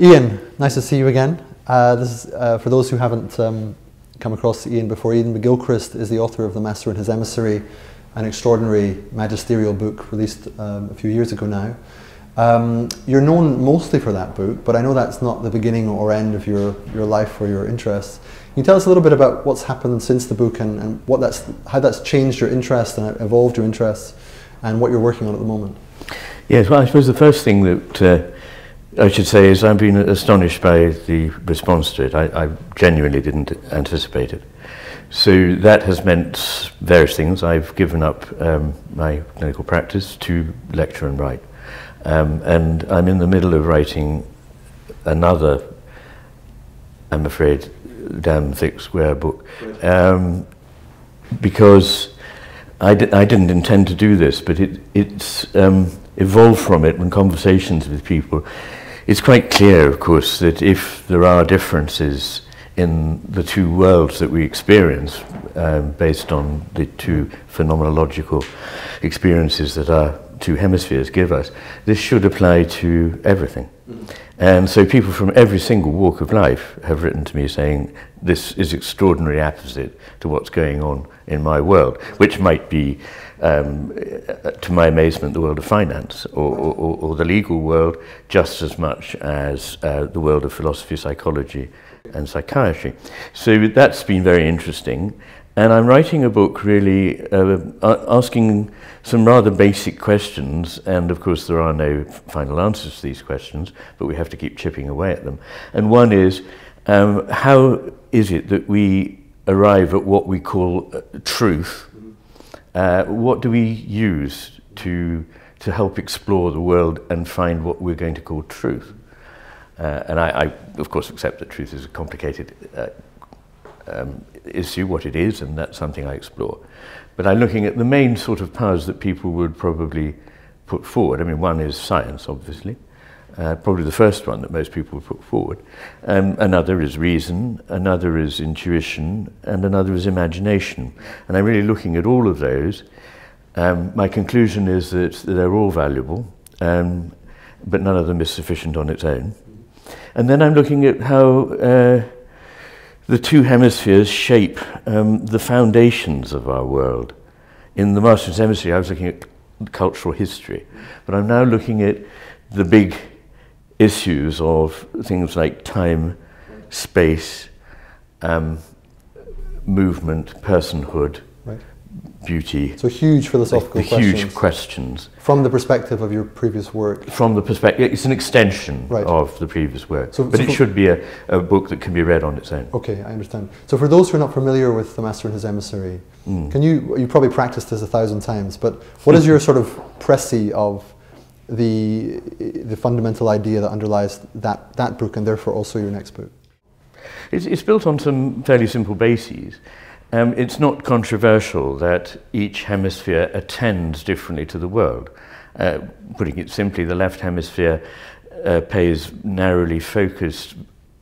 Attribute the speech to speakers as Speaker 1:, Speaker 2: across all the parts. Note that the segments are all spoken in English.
Speaker 1: Iain, nice to see you again. Uh, this is, uh, for those who haven't um, come across Iain before, Iain McGilchrist is the author of The Master and His Emissary, an extraordinary magisterial book released um, a few years ago now. Um, you're known mostly for that book, but I know that's not the beginning or end of your, your life or your interests. Can you tell us a little bit about what's happened since the book and, and what that's, how that's changed your interest and evolved your interests and what you're working on at the moment?
Speaker 2: Yes, well, I suppose the first thing that uh, I should say is I've been astonished by the response to it. I, I genuinely didn't anticipate it. So that has meant various things. I've given up um, my clinical practice to lecture and write. Um, and I'm in the middle of writing another, I'm afraid, damn thick square book. Um, because I, di I didn't intend to do this, but it, it's um, evolved from it when conversations with people. It's quite clear, of course, that if there are differences in the two worlds that we experience, um, based on the two phenomenological experiences that our two hemispheres give us, this should apply to everything. And so people from every single walk of life have written to me saying, this is extraordinarily opposite to what's going on in my world, which might be um, to my amazement, the world of finance or, or, or the legal world just as much as uh, the world of philosophy, psychology, and psychiatry. So that's been very interesting. And I'm writing a book really uh, asking some rather basic questions, and of course, there are no final answers to these questions, but we have to keep chipping away at them. And one is um, how is it that we arrive at what we call uh, truth? Uh, what do we use to, to help explore the world and find what we're going to call truth? Uh, and I, I, of course, accept that truth is a complicated uh, um, issue, what it is, and that's something I explore. But I'm looking at the main sort of powers that people would probably put forward. I mean, one is science, obviously, uh, probably the first one that most people would put forward. Um, another is reason, another is intuition, and another is imagination. And I'm really looking at all of those. Um, my conclusion is that they're all valuable, um, but none of them is sufficient on its own. And then I'm looking at how uh, the two hemispheres shape um, the foundations of our world. In the Master and His Emissary, I was looking at cultural history, but I'm now looking at the big issues of things like time, space, um, movement, personhood, right. Beauty.
Speaker 1: So huge philosophical
Speaker 2: the, the questions. Huge questions.
Speaker 1: From the perspective of your previous work.
Speaker 2: From the perspective, it's an extension right. of the previous work. So, but so it should be a, a book that can be read on its own.
Speaker 1: Okay, I understand. So for those who are not familiar with The Master and His Emissary, mm. can you, you probably practiced this a thousand times, but what is your sort of précis of the, the fundamental idea that underlies that, that book and therefore also your next book?
Speaker 2: It's, it's built on some fairly simple bases. Um, it's not controversial that each hemisphere attends differently to the world. Uh, putting it simply, the left hemisphere uh, pays narrowly focused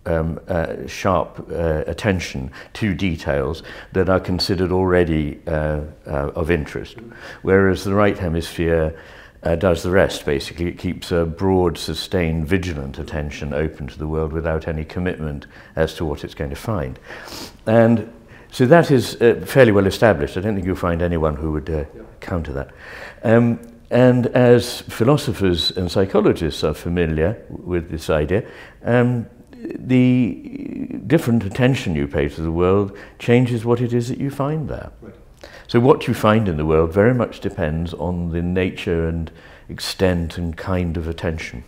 Speaker 2: um, uh, sharp uh, attention to details that are considered already uh, uh, of interest, whereas the right hemisphere does the rest, basically. It keeps a broad, sustained, vigilant attention open to the world without any commitment as to what it's going to find. And so that is uh, fairly well established. I don't think you'll find anyone who would uh, yeah. counter that. Um, and as philosophers and psychologists are familiar with this idea, um, the different attention you pay to the world changes what it is that you find there. Right. So what you find in the world very much depends on the nature and extent and kind of attention.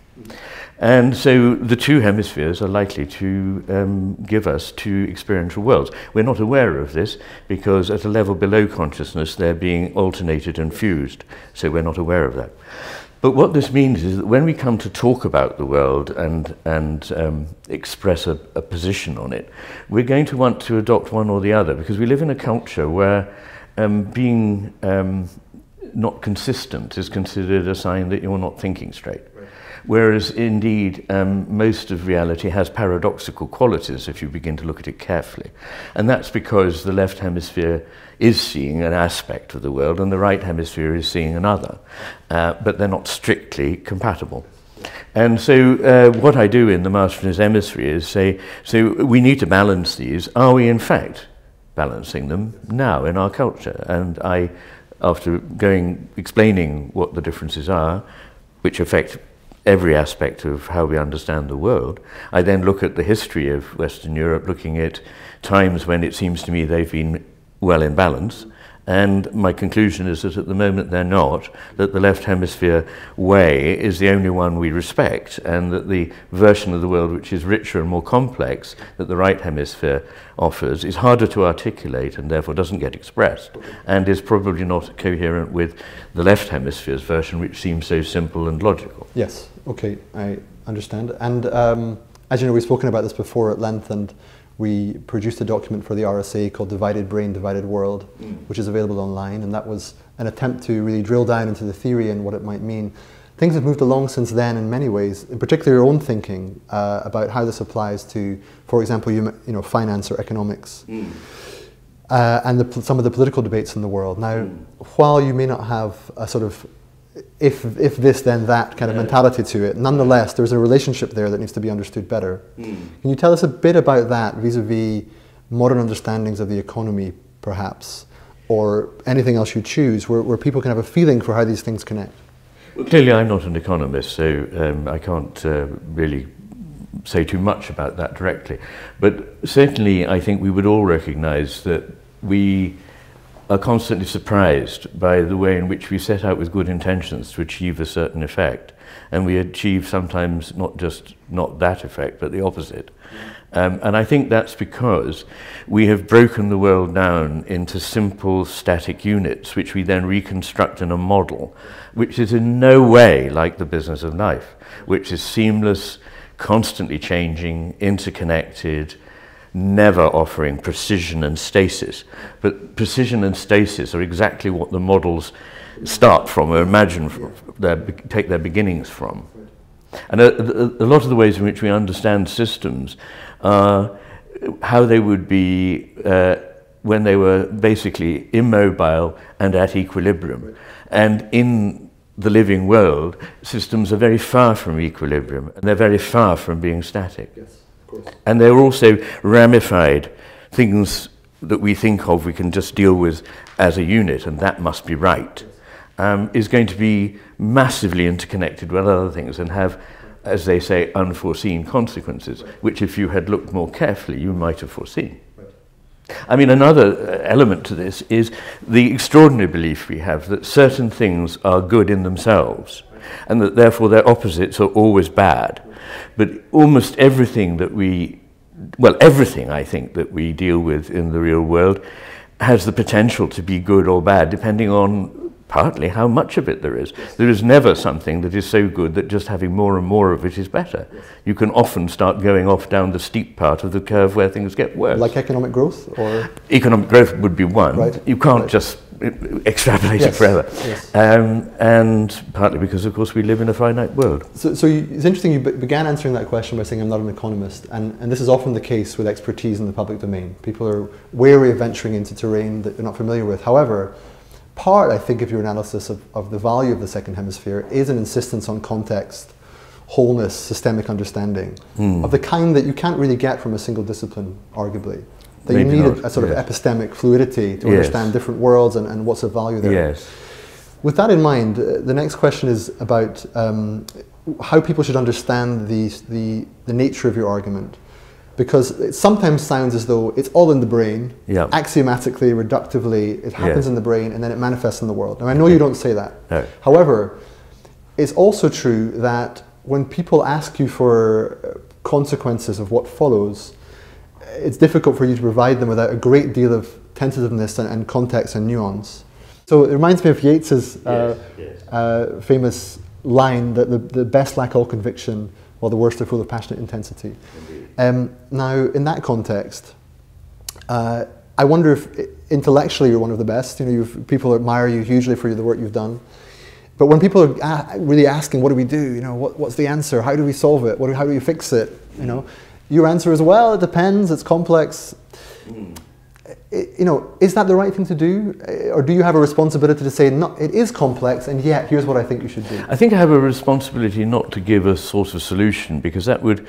Speaker 2: And so the two hemispheres are likely to um, give us two experiential worlds. We're not aware of this because at a level below consciousness they're being alternated and fused, so we're not aware of that. But what this means is that when we come to talk about the world and, and um, express a, a position on it, we're going to want to adopt one or the other because we live in a culture where um, being um, not consistent is considered a sign that you're not thinking straight. Whereas indeed um, most of reality has paradoxical qualities if you begin to look at it carefully. And that's because the left hemisphere is seeing an aspect of the world and the right hemisphere is seeing another. Uh, but they're not strictly compatible. And so, uh, what I do in the Master and His Emissary is say, so we need to balance these. Are we, in fact, balancing them now in our culture? And I, after going, explaining what the differences are, which affect every aspect of how we understand the world, I then look at the history of Western Europe, looking at times when it seems to me they've been well in balance, and my conclusion is that at the moment they're not, that the left hemisphere way is the only one we respect, and that the version of the world which is richer and more complex that the right hemisphere offers is harder to articulate and therefore doesn't get expressed, and is probably not coherent with the left hemisphere's version, which seems so simple and logical.
Speaker 1: Yes, okay, I understand. And um, as you know, we've spoken about this before at length, and we produced a document for the RSA called Divided Brain, Divided World, mm. which is available online. And that was an attempt to really drill down into the theory and what it might mean. Things have moved along since then in many ways, in particular your own thinking uh, about how this applies to, for example, you, you know, finance or economics. Mm. Uh, and the, some of the political debates in the world. Now, mm. while you may not have a sort of if, if this, then that kind of mentality to it. Nonetheless, there's a relationship there that needs to be understood better. Mm. Can you tell us a bit about that vis a vis modern understandings of the economy, perhaps, or anything else you choose, where, where people can have a feeling for how these things connect?
Speaker 2: Well, clearly, I'm not an economist, so um, I can't uh, really say too much about that directly. But certainly, I think we would all recognize that we are constantly surprised by the way in which we set out with good intentions to achieve a certain effect. And we achieve sometimes not just not that effect, but the opposite. Um, and I think that's because we have broken the world down into simple static units, which we then reconstruct in a model, which is in no way like the business of life, which is seamless, constantly changing, interconnected, never offering precision and stasis. But precision and stasis are exactly what the models start from or imagine from, their, take their beginnings from. And a, a, lot of the ways in which we understand systems are how they would be uh, when they were basically immobile and at equilibrium. And in the living world, systems are very far from equilibrium and they're very far from being static. Yes. And they're also ramified things that we think of we can just deal with as a unit, and that must be right, um, is going to be massively interconnected with other things and have, as they say, unforeseen consequences, which if you had looked more carefully, you might have foreseen. I mean, another uh, element to this is the extraordinary belief we have that certain things are good in themselves and that therefore their opposites are always bad. But almost everything that we, well, everything I think that we deal with in the real world has the potential to be good or bad, depending on partly how much of it there is. There is never something that is so good that just having more and more of it is better. You can often start going off down the steep part of the curve where things get worse.
Speaker 1: Like economic growth or
Speaker 2: economic growth would be one. Right. You can't right. just extrapolate yes. it forever. Yes. Um, and partly because, of course, we live in a finite world.
Speaker 1: So, so you, it's interesting you began answering that question by saying, I'm not an economist. And, and this is often the case with expertise in the public domain. People are wary of venturing into terrain that they're not familiar with. However, part, I think, of your analysis of, of the value of the second hemisphere is an insistence on context, wholeness, systemic understanding mm. of the kind that you can't really get from a single discipline, arguably that Maybe you need a, a, sort yes. of epistemic fluidity to yes. understand different worlds and, and what's of value there.
Speaker 2: Yes.
Speaker 1: With that in mind, uh, the next question is about um, how people should understand the, the, the nature of your argument. Because it sometimes sounds as though it's all in the brain,
Speaker 2: yep.
Speaker 1: axiomatically, reductively, it happens in the brain and then it manifests in the world. Now, I know you don't say that. No. However, it's also true that when people ask you for uh, consequences of what follows, it's difficult for you to provide them without a great deal of tentativeness and, and context and nuance. So it reminds me of Yeats's uh, yes, yes. Uh, famous line that the, the best lack all conviction while the worst are full of passionate intensity. Um, now, in that context, uh, I wonder if intellectually you're one of the best. You know, people admire you hugely for the work you've done. But when people are really asking, what do we do? You know, what, what's the answer? How do we solve it? What, how do we fix it? You know, your answer is, well, it depends, it's complex. Mm. you know, is that the right thing to do? Or do you have a responsibility to say, no, it is complex, and yet here's what I think you should do?
Speaker 2: I think I have a responsibility not to give a sort of solution, because that would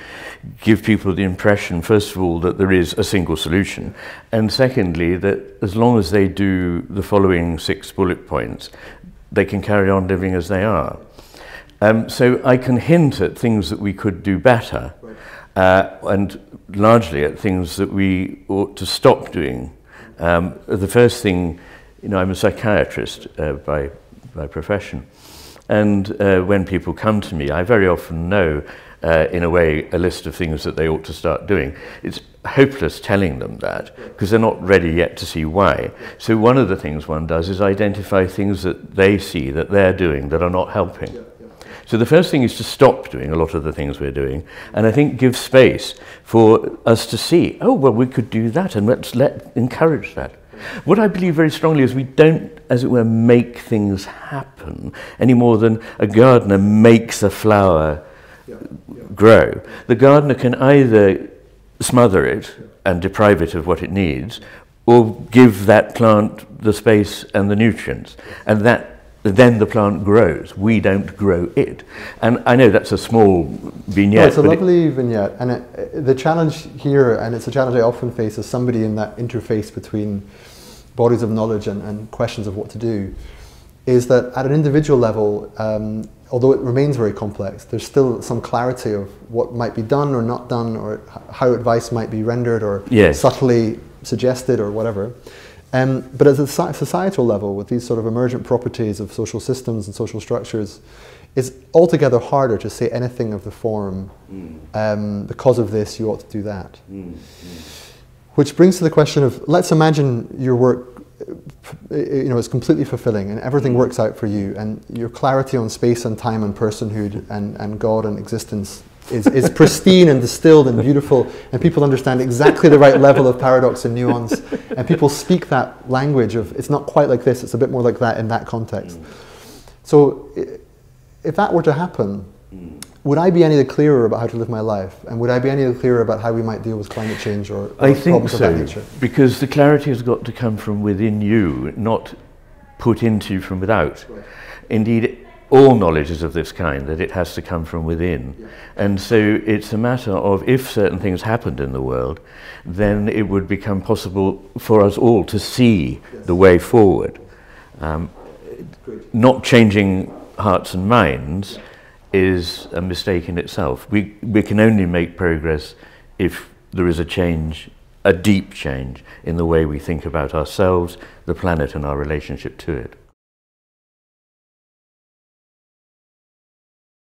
Speaker 2: give people the impression, first of all, that there is a single solution, and secondly, that as long as they do the following six bullet points, they can carry on living as they are. Um, so I can hint at things that we could do better, uh, and largely at things that we ought to stop doing um, the first thing, you know, I'm a psychiatrist uh, by, by profession. And uh, when people come to me, I very often know, uh, in a way, a list of things that they ought to start doing. It's hopeless telling them that because they're not ready yet to see why. So one of the things one does is identify things that they see that they're doing that are not helping. So the first thing is to stop doing a lot of the things we're doing, and I think give space for us to see, oh, well, we could do that, and let's let encourage that. What I believe very strongly is we don't, as it were, make things happen any more than a gardener makes a flower grow. The gardener can either smother it and deprive it of what it needs, or give that plant the space and the nutrients. And that then the plant grows. We don't grow it. And I know that's a small vignette. No,
Speaker 1: it's a lovely it vignette. And it, the challenge here, and it's a challenge I often face as somebody in that interface between bodies of knowledge and, and questions of what to do, is that at an individual level, um, although it remains very complex, there's still some clarity of what might be done or not done, or how advice might be rendered or yes. subtly suggested or whatever. Um, but at a societal level, with these sort of emergent properties of social systems and social structures, it's altogether harder to say anything of the form, mm. um, because of this, you ought to do that. Mm. Mm. Which brings to the question of let's imagine your work uh, you know, is completely fulfilling and everything mm. works out for you, and your clarity on space and time and personhood and, and God and existence is, is pristine and distilled and beautiful, and people understand exactly the right level of paradox and nuance, and people speak that language of it's not quite like this, it's a bit more like that in that context. Mm. So, if that were to happen, mm. would I be any the clearer about how to live my life, and would I be any the clearer about how we might deal with climate change or, or
Speaker 2: I think so, because the clarity has got to come from within you, not put into you from without. Right. Indeed, all knowledge is of this kind, that it has to come from within. Yeah. And so it's a matter of if certain things happened in the world, then it would become possible for us all to see yes. the way forward. Um, not changing hearts and minds is a mistake in itself. We, we can only make progress if there is a change, a deep change in the way we think about ourselves, the planet, and our relationship to it.